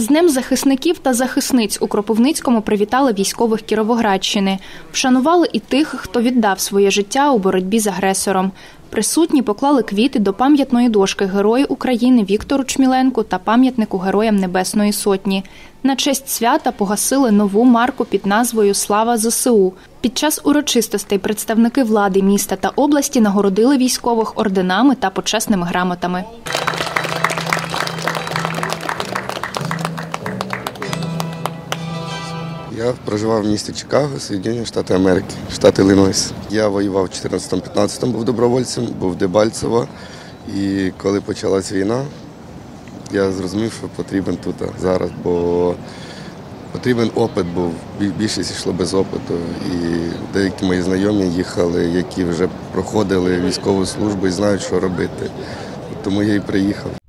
З Днем захисників та захисниць у Кропивницькому привітали військових Кіровоградщини. Вшанували і тих, хто віддав своє життя у боротьбі з агресором. Присутні поклали квіти до пам'ятної дошки Герої України Віктору Чміленку та пам'ятнику Героям Небесної Сотні. На честь свята погасили нову марку під назвою Слава ЗСУ. Під час урочистостей представники влади міста та області нагородили військових орденами та почесними грамотами. Я проживав в місті Чикаго, Сполучені Штати Америки, штат Іллінойс. Я воював в 14-15, був добровольцем, був Дебальцево. І коли почалась війна, я зрозумів, що потрібен тут зараз, бо потрібен опит був. Більшість йшло без опиту. І деякі мої знайомі їхали, які вже проходили військову службу і знають, що робити. Тому я і приїхав.